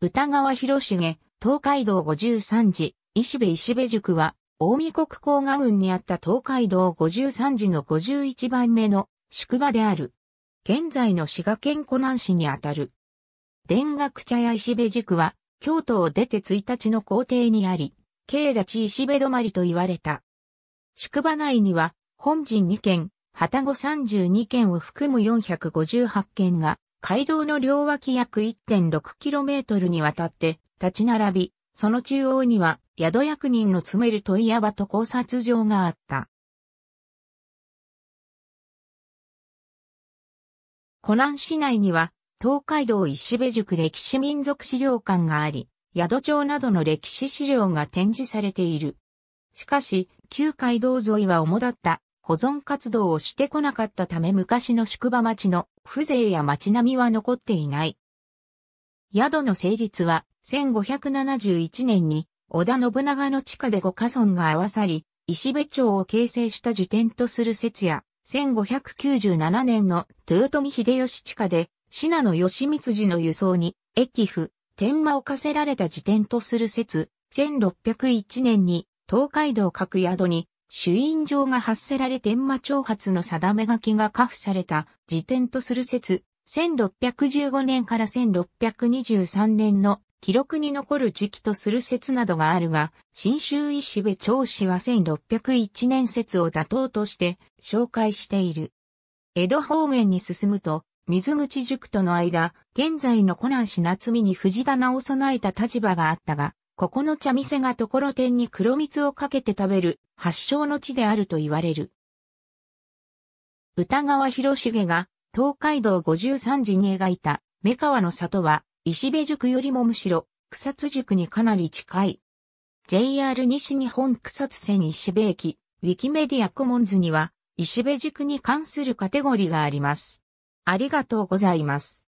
歌川広重、東海道53次、石部石部塾は、大見国交河郡にあった東海道53次の51番目の宿場である。現在の滋賀県湖南市にあたる。田学茶屋石部塾は、京都を出て1日の皇帝にあり、慶立石部止まりと言われた。宿場内には、本陣2軒、旗子32軒を含む458軒が、街道の両脇約 1.6km にわたって立ち並び、その中央には宿役人の詰める問屋場と考察場があった。湖南市内には東海道石部塾歴史民族資料館があり、宿町などの歴史資料が展示されている。しかし、旧街道沿いは主だった保存活動をしてこなかったため昔の宿場町の風情や町並みは残っていない。宿の成立は1571年に織田信長の地下で五家村が合わさり、石部町を形成した時点とする説や、1597年の豊臣秀吉地下で、信濃義光寺の輸送に、駅府、天満を課せられた時点とする説、1601年に、東海道各宿に、主印状が発せられ天満挑発の定め書きが加付された時点とする説、1615年から1623年の記録に残る時期とする説などがあるが、新州石部長氏は1601年説を妥当として紹介している。江戸方面に進むと、水口塾との間、現在の湖南市夏見に藤棚を備えた立場があったが、ここの茶店がところてんに黒蜜をかけて食べる発祥の地であると言われる。歌川広重が東海道53時に描いた目川の里は石部塾よりもむしろ草津塾にかなり近い。JR 西日本草津線石部駅、ウィキメディアコモンズには石部塾に関するカテゴリーがあります。ありがとうございます。